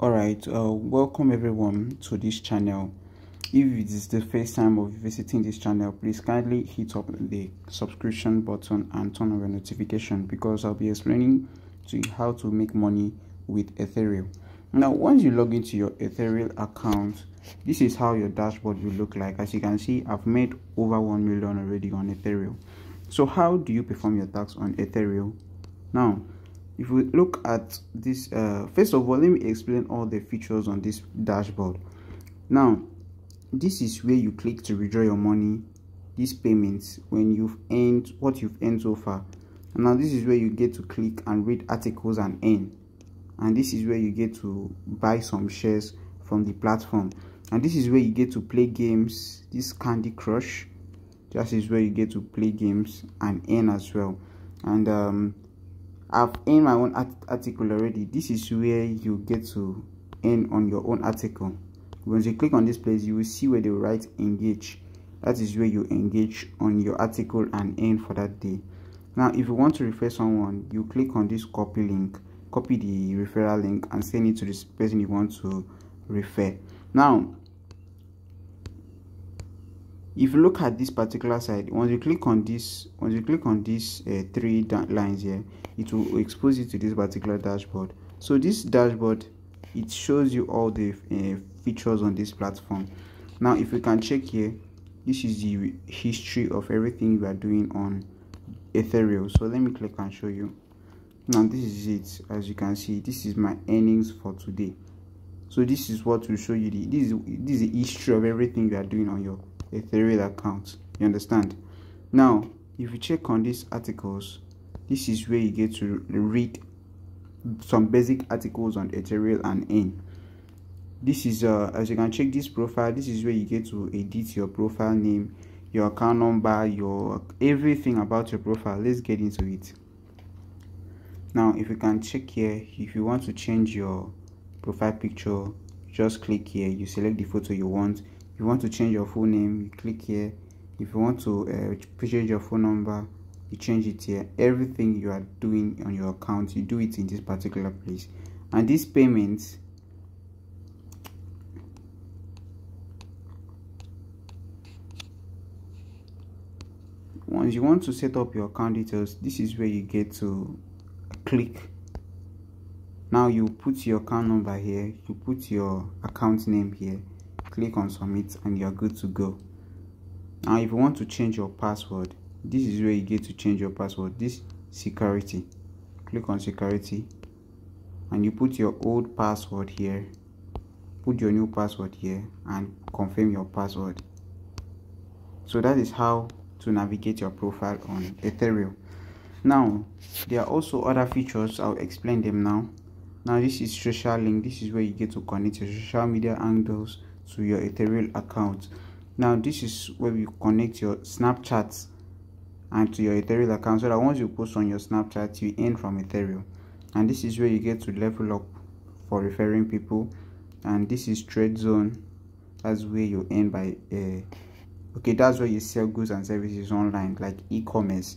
Alright, uh, welcome everyone to this channel. If it is the first time of visiting this channel, please kindly hit up the subscription button and turn on your notification because I'll be explaining to you how to make money with Ethereal. Now, once you log into your Ethereal account, this is how your dashboard will look like. As you can see, I've made over 1 million already on Ethereal. So how do you perform your tax on Ethereal? Now, if we look at this uh, first of all let me explain all the features on this dashboard. Now this is where you click to withdraw your money. These payments when you've earned what you've earned so far. And now this is where you get to click and read articles and earn. And this is where you get to buy some shares from the platform. And this is where you get to play games. This candy crush this is where you get to play games and earn as well. And um I've earned my own art article already. This is where you get to earn on your own article. Once you click on this place, you will see where they write engage. That is where you engage on your article and earn for that day. Now, if you want to refer someone, you click on this copy link, copy the referral link, and send it to this person you want to refer. Now, if you look at this particular side once you click on this once you click on these uh, three lines here it will expose you to this particular dashboard. So this dashboard it shows you all the uh, features on this platform. Now if you can check here this is the history of everything you are doing on ethereal. So let me click and show you. Now this is it. As you can see this is my earnings for today. So this is what will show you the this is this is the history of everything you are doing on your Ethereal account. You understand? Now, if you check on these articles, this is where you get to read some basic articles on Ethereal and N. This is uh, as you can check this profile. This is where you get to edit your profile name, your account number, your everything about your profile. Let's get into it. Now, if you can check here, if you want to change your profile picture, just click here. You select the photo you want you want to change your full name you click here. If you want to uh, change your phone number you change it here. Everything you are doing on your account you do it in this particular place. And these payments once you want to set up your account details this is where you get to click. Now you put your account number here you put your account name here click on submit and you're good to go. Now if you want to change your password this is where you get to change your password. This security click on security and you put your old password here. Put your new password here and confirm your password. So that is how to navigate your profile on ethereal. Now there are also other features. I'll explain them now. Now this is social link. This is where you get to connect your social media handles to your ethereal account. Now this is where you connect your snapchat and to your ethereal account. So that once you post on your snapchat you earn from ethereal and this is where you get to level up for referring people. And this is trade zone. That's where you earn by uh, okay that's where you sell goods and services online like e-commerce.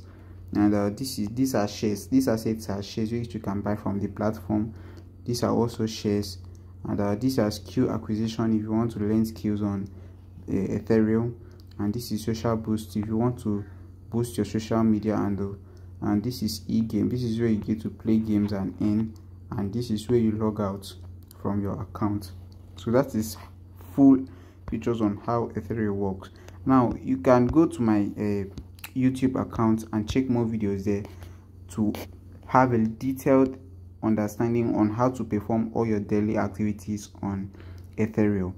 And uh, this is these are shares. These assets are shares which you can buy from the platform. These are also shares and uh, this is skill acquisition if you want to learn skills on uh, ethereal. And this is social boost if you want to boost your social media handle. And this is e-game. This is where you get to play games and earn. And this is where you log out from your account. So that is full features on how ethereal works. Now you can go to my uh, youtube account and check more videos there to have a detailed understanding on how to perform all your daily activities on Ethereal.